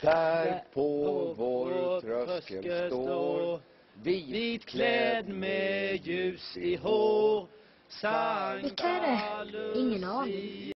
Där på vår tröskel står Vitklädd med ljus i hår Vilka är det? Ingen aning.